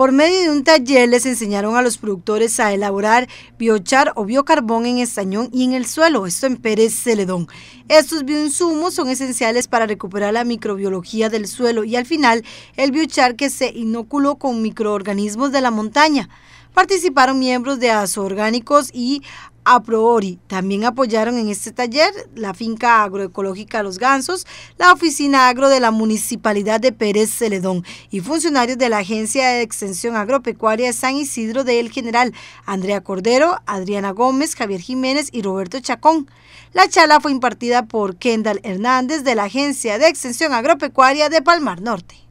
Por medio de un taller les enseñaron a los productores a elaborar biochar o biocarbón en estañón y en el suelo, esto en Pérez Celedón. Estos bioinsumos son esenciales para recuperar la microbiología del suelo y al final el biochar que se inoculó con microorganismos de la montaña. Participaron miembros de Azoorgánicos y a priori. También apoyaron en este taller la finca agroecológica Los Gansos, la oficina agro de la Municipalidad de Pérez Celedón y funcionarios de la Agencia de Extensión Agropecuaria de San Isidro de El General, Andrea Cordero, Adriana Gómez, Javier Jiménez y Roberto Chacón. La charla fue impartida por Kendall Hernández de la Agencia de Extensión Agropecuaria de Palmar Norte.